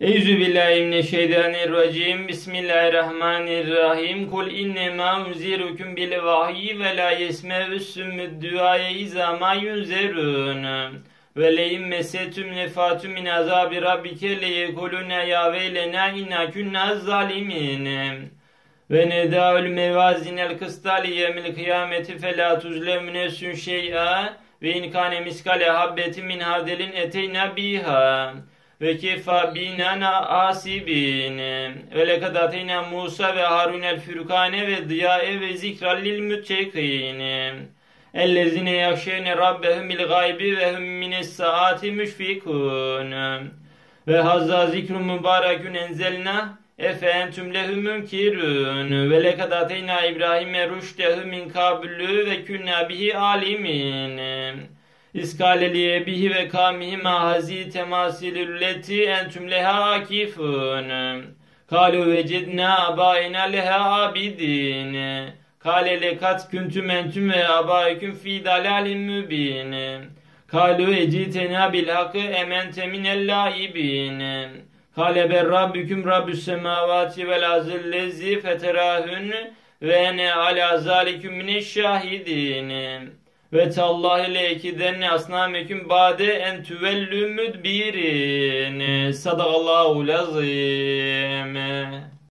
Eyüzü billahi mineşşeytanirracim. Bismillahirrahmanirrahim. Kul innema unzirukum bil vahyi ve la yesme'us sümmüd duaye izâ ma yunzerun. Ve leyim mesetüm nefatüm min azabi rabbike le yekulune ya veylena inna kunna zalimin. Ve nedâül mevazinel kıstali yemil kıyameti fe la tuzlem nefsün şey'a ve in kâne miskale habbeti min hadelin eteyna biha ve kefa binana asibin. Ve lekad ateyna Musa ve Harun el fürkane ve diyae ve zikran lil müttekin ellezine yakşeyne rabbehum bil gaybi ve hum mines saati müşfikun. Ve hazza zikrun mübarekün enzelna efe entüm lehu münkirun. Ve lekad ateyna İbrahim'e rüştehu min kablü ve künna bihi alimin İskaleli bihi ve kamihi mahazi temasilülleti entüm leha akifun. Kalu vecidna abayna leha abidin. Kale lekat küntüm entüm ve abayküm fi dalalin mübin. Kalu ecitena bil hakkı emente minel laibin. Kale ber rabbüküm rabbüs semavati vel azillezi feterahün ve ene ala zaliküm mineşşahidin. Ve tallahi le ekidenne asnameküm bade en tüvellü müdbirin. Sadakallahu lazim.